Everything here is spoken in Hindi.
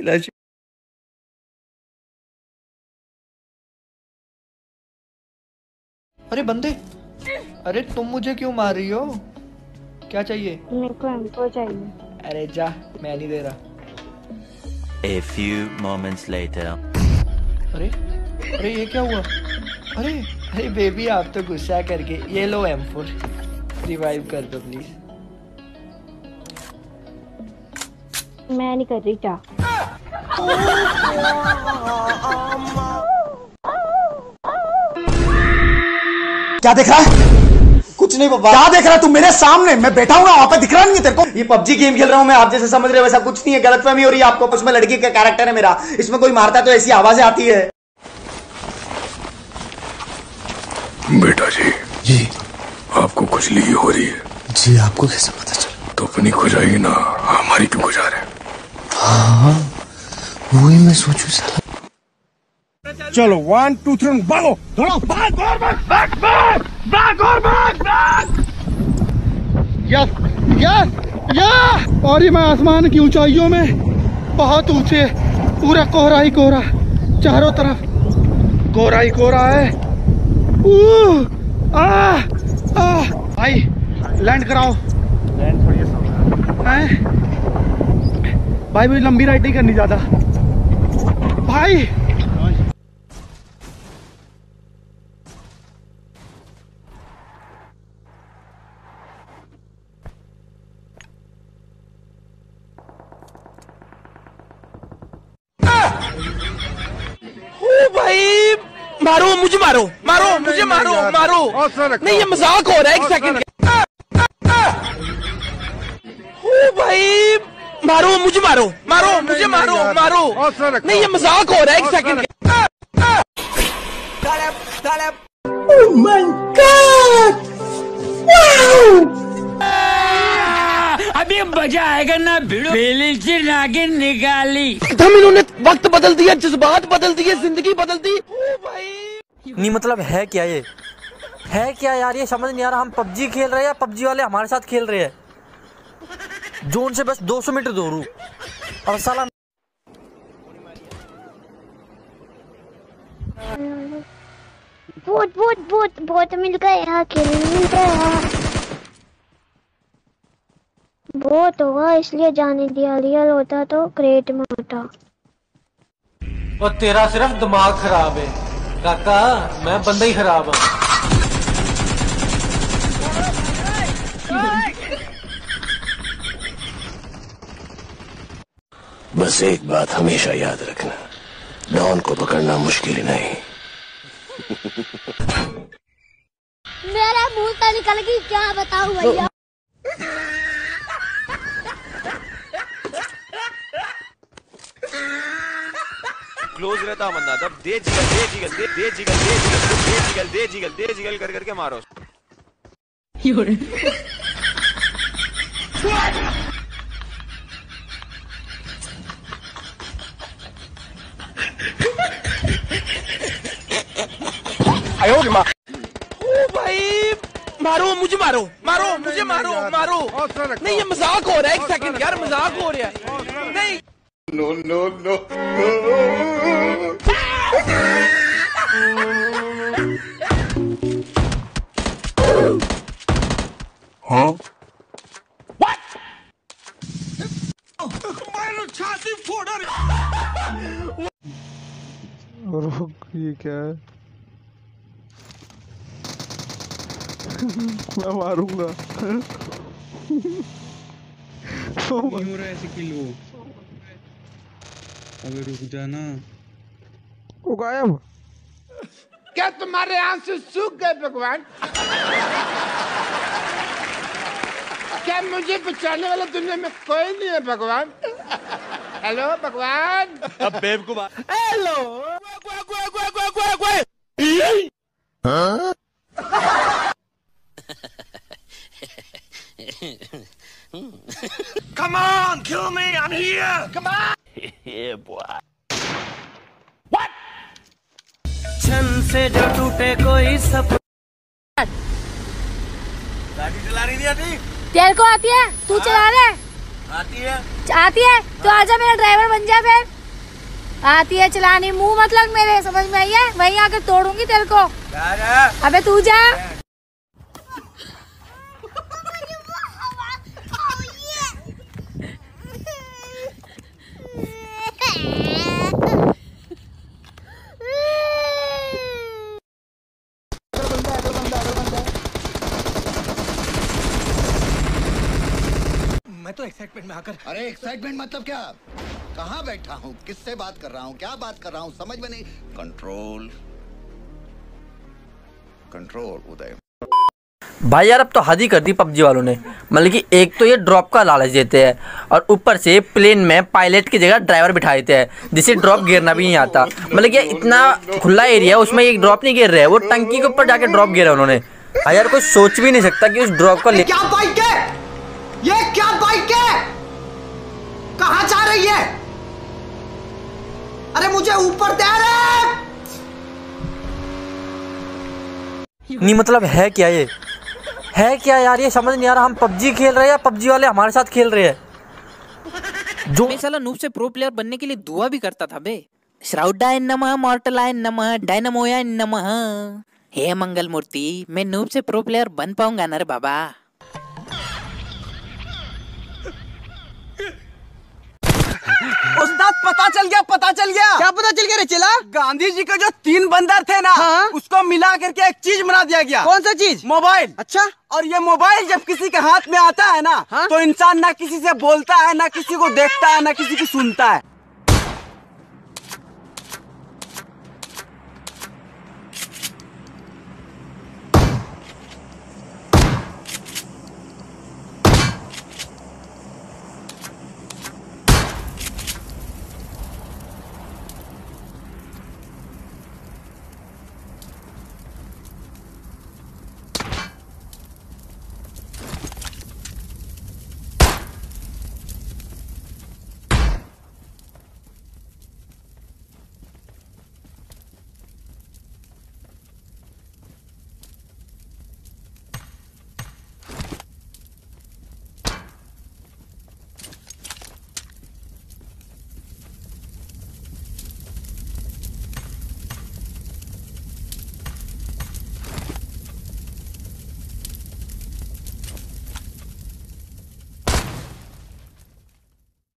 इलाज अरे बंदे अरे तुम मुझे क्यों मार रही हो? क्या चाहिए? मेरे को एम्पो चाहिए। अरे जा मैं नहीं दे रहा। A few moments later. अरे अरे ये क्या हुआ? अरे अरे बेबी आप तो गुस्सा करके ये लो एम फोर रिवाइव कर दो प्लीज़ मैं नहीं कर रही जा। क्या देख रहा है? कुछ नहीं बाबा। क्या देख रहा है तू मेरे सामने? मैं बैठा हूँ वहाँ पे दिख रहा नहीं है तेरे को। ये पबजी गेम खेल रहा हूँ मैं आप जैसे समझ रहे हो वैसा कुछ नहीं है गलतफहमी हो रही है आपको उसमें लड़की का कैरेक्टर है मेरा। इसमें कोई मारता है तो ऐसी आवाज़ें आती है। बेटा जी। जी। आपको खुजली हो रही है। जी आपको कैसे पता चला? तो अपनी खुजाएगी ना हमारी क्यों खुजा रहे हाँ। वही मैं सोचू साला चलो वन टू थ्री भागो। दौड़ो भाग और भाग भाग भाग भाग और भाग भाग। यस यस यस और ये मैं आसमान की ऊंचाइयों में बहुत ऊँचे पूरा कोहरा ही कोहरा चारों तरफ़ कोहरा ही कोहरा है। ऊ, आ, आ, भाई लैंड कराओ। लैंड थोड़ी भाई मुझे लंबी राइड नहीं करनी ज़्यादा। भाई। भाई मारो मुझे मारो मारो मुझे मारो मारो। नहीं ये मज़ाक हो रहा है एक सेकंड भाई मारो मुझे मारो मारो मुझे मारो मारो। नहीं ये मज़ाक हो रहा है एक सेकंड अभी मज़ा आएगा ना भिड़ो। बेली से नागिन निकाली। एकदम इन्होंने वक्त बदल दिया जज्बात बदल दिए ज़िंदगी बदल दी। भाई नहीं मतलब है क्या ये? है क्या यार ये समझ नहीं आ रहा हम पबजी खेल रहे हैं या पबजी वाले हमारे साथ खेल रहे हैं? जोन से बस 200 मीटर दूर हूँ। और साला भूत भूत भूत भूत मिल गया किल मिल गया। भूत होगा इसलिए जाने दिया रियल होता तो क्रेट में होता। और तेरा सिर्फ़ दिमाग खराब है। काका मैं बंदा ही खराब हूँ। बस एक बात हमेशा याद रखना। डॉन को पकड़ना मुश्किल नहीं। मेरा मुँह से निकल गई क्या बताऊँ भैया? क्लोज रहता बंदा तब दे जिगल दे जिगल दे दे जिगल दे जिगल दे जिगल दे जिगल दे जिगल कर करके मारो। ओ भाई मारो मुझे मारो मारो मुझे मारो मारो। नहीं ये मज़ाक हो रहा है एक सेकंड यार मज़ाक हो रहा है। नहीं। No no no. हाँ? रुक ये क्या है? मैं मारूँगा। नहीं हो रहा ऐसे किल वो। अबे रुक जाना वो गायब। क्या तुम्हारे आँसू सूख गए भगवान? क्या मुझे बचाने वाला दुनिया में कोई नहीं है भगवान? हेलो भगवान? अब बेवकूफ़ hello Come on, kill me, I'm here. Come on. yeah, boy. छन से जो टूटे कोई सप गाड़ी चला रही नहीं आती? तेरे को आती है? तू चला रहा है? आती है। आती है? तो आजा मेरा ड्राइवर बन जा फिर। आती है चलानी मुँह मत लग मेरे समझ में आई है? वहीं आकर तोड़ूँगी तेरे को। अबे तू जा। तो एक्साइटमेंट में आकर अरे एक्साइटमेंट मतलब क्या? कहाँ बैठा हूँ? किससे बात कर रहा हूँ? क्या बात कर रहा हूँ? समझ में नहीं। Control control Uday. भाई यार अब तो हद ही कर दी पबजी वालों ने। मतलब कि एक तो ये ड्रॉप का लालच देते हैं और ऊपर से प्लेन में पायलट की जगह ड्राइवर बिठा देते हैं जिससे ड्रॉप गिरना भी नहीं आता। मतलब कि इतना खुला एरिया है उसमें एक ड्रॉप नहीं गिर रहा है वो टंकी के ऊपर जाके ड्रॉप गिरा उन्होंने। भाई यार कोई सोच भी नहीं सकता कि उस ड्रॉप को ले क्या बाइक है ये क्या बाइक है? कहा जा रही है? अरे मुझे ऊपर दे रहे नहीं मतलब है क्या ये? है क्या यार ये समझ नहीं आ रहा हम पबजी खेल रहे हैं या पबजी वाले हमारे साथ खेल रहे हैं? जो मैं साला नूब से प्रो प्लेयर बनने के लिए दुआ भी करता था बे। श्राउडाय नमः मॉर्टलाय नमः डायनमोया नमः। हे मंगल मूर्ति मैं नूब से प्रो प्लेयर बन पाऊँगा ना रे बाबा। चल गया पता चल गया। क्या पता चल गया रे चला? गांधी जी के जो तीन बंदर थे ना हाँ? उसको मिला करके एक चीज़ बना दिया गया। कौन सा चीज़? मोबाइल। अच्छा। और ये मोबाइल जब किसी के हाथ में आता है ना हाँ? तो इंसान ना किसी से बोलता है ना किसी को देखता है ना किसी की सुनता है।